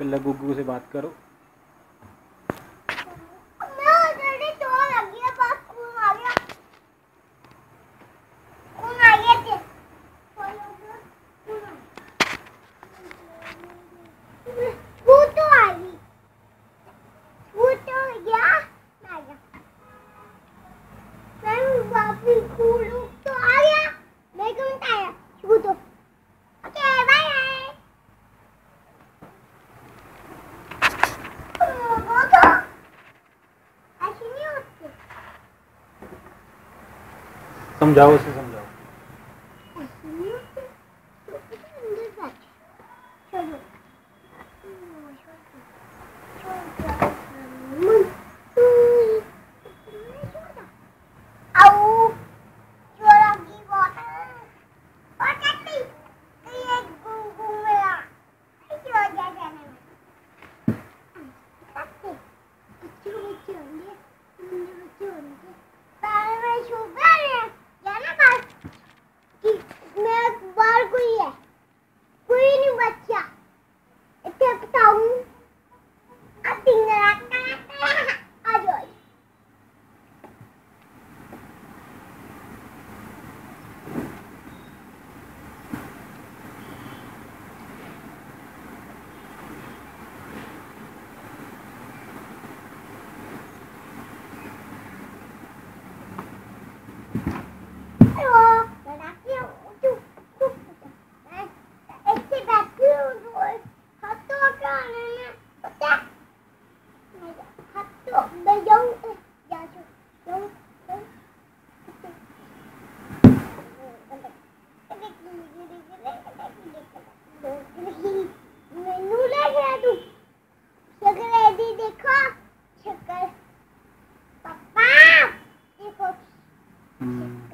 लग गुग्गू से बात करो। समझाओ उसे 嗯。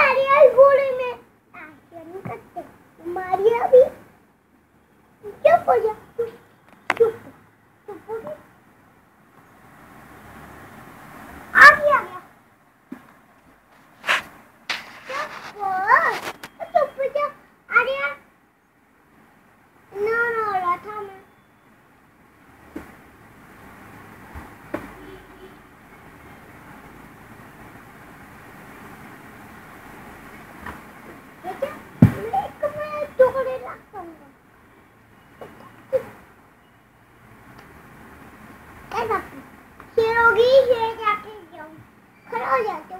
I'm going holding? Bây.